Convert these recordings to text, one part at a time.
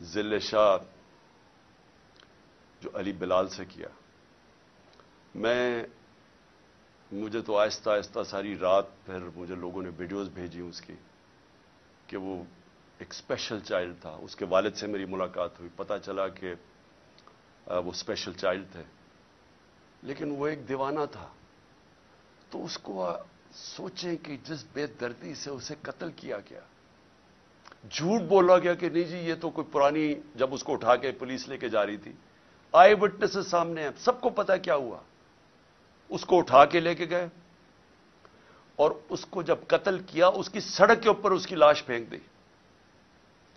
ज़िले शाह जो अली बिलाल से किया। मैं, मुझे तो आहिस्ता आहिस्ता सारी रात फिर मुझे लोगों ने वीडियोस भेजी उसकी, कि वो एक स्पेशल चाइल्ड था। उसके वालिद से मेरी मुलाकात हुई। पता चला कि वो स्पेशल चाइल्ड थे। लेकिन वो एक दीवाना था। तो उसको सोचें कि जिस बेदर्दी से उसे कत्ल किया गया झूठ बोला गया कि नहीं जी, ये तो कोई पुरानी जब उसको उठा के पुलिस लेके जा रही थी। आई विटनेस सामने है। सबको पता क्या हुआ। उसको उठा के लेके गए और उसको जब कत्ल किया, उसकी सड़क के ऊपर उसकी लाश फेंक दी।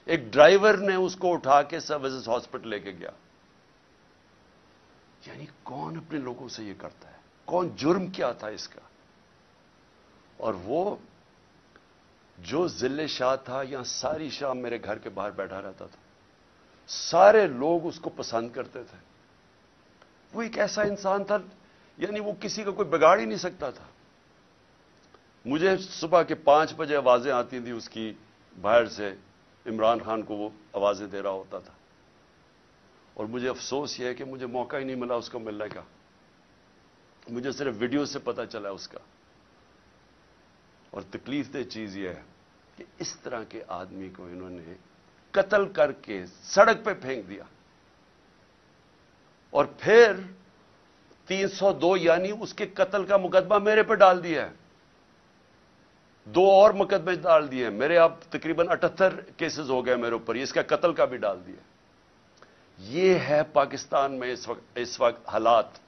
एक ड्राइवर ने उसको उठा के सर्विसेज़ हॉस्पिटल लेके गया। यानी कौन अपने लोगों से ये करता है? कौन जुर्म क्या था इसका? और वो जो ज़िले शाह था यहाँ सारी शाम मेरे घर के बाहर बैठा रहता था, सारे लोग उसको पसंद करते थे। वो एक ऐसा इंसान था, यानी वो किसी का को कोई बिगाड़ ही नहीं सकता था। मुझे सुबह के पाँच बजे आवाज़ें आती थी उसकी, बाहर से इमरान खान को वो आवाज़ें दे रहा होता था। और मुझे अफसोस यह है कि मुझे मौका ही नहीं मिला उसको मिलने का। मुझे सिर्फ़ वीडियो से पता चला उसका। और तकलीफ़ दे चीज़ यह है कि इस तरह के आदमी को इन्होंने कत्ल करके सड़क पे फेंक दिया। और फिर 302 यानी उसके कत्ल का मुकदमा मेरे पर डाल दिया है। दो और मुकदमे डाल दिए मेरे अब तकरीबन अठहत्तर केसेस हो गए मेरे ऊपर। इसका कत्ल का भी डाल दिया। ये है पाकिस्तान में इस वक्त इस वक्त हालात।